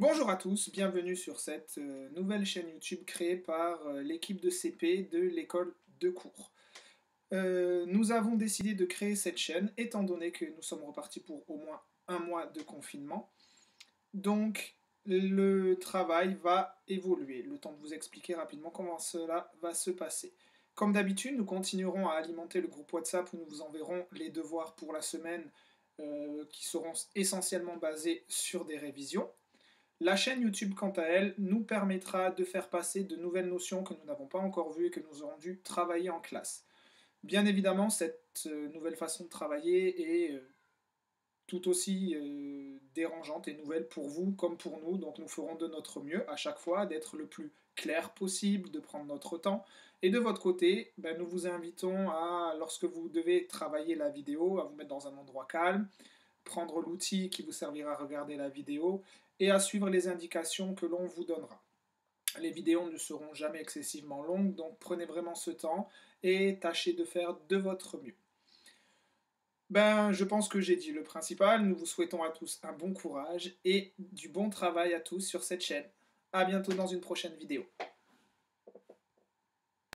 Bonjour à tous, bienvenue sur cette euh, nouvelle chaîne YouTube créée par euh, l'équipe de CP de l'école de cours. Euh, nous avons décidé de créer cette chaîne étant donné que nous sommes repartis pour au moins un mois de confinement. Donc le travail va évoluer, le temps de vous expliquer rapidement comment cela va se passer. Comme d'habitude, nous continuerons à alimenter le groupe WhatsApp où nous vous enverrons les devoirs pour la semaine qui seront essentiellement basés sur des révisions. La chaîne YouTube, quant à elle, nous permettra de faire passer de nouvelles notions que nous n'avons pas encore vues et que nous aurons dû travailler en classe. Bien évidemment, cette euh, nouvelle façon de travailler est euh, tout aussi euh, dérangeante et nouvelle pour vous comme pour nous, donc nous ferons de notre mieux à chaque fois d'être le plus clair possible, de prendre notre temps. Et de votre côté, ben, nous vous invitons à, lorsque vous devez travailler la vidéo, à vous mettre dans un endroit calme, prendre l'outil qui vous servira à regarder la vidéo et à suivre les indications que l'on vous donnera. Les vidéos ne seront jamais excessivement longues, donc prenez vraiment ce temps et tâchez de faire de votre mieux. Ben, je pense que j'ai dit le principal. Nous vous souhaitons à tous un bon courage et du bon travail à tous sur cette chaîne. A bientôt dans une prochaine vidéo.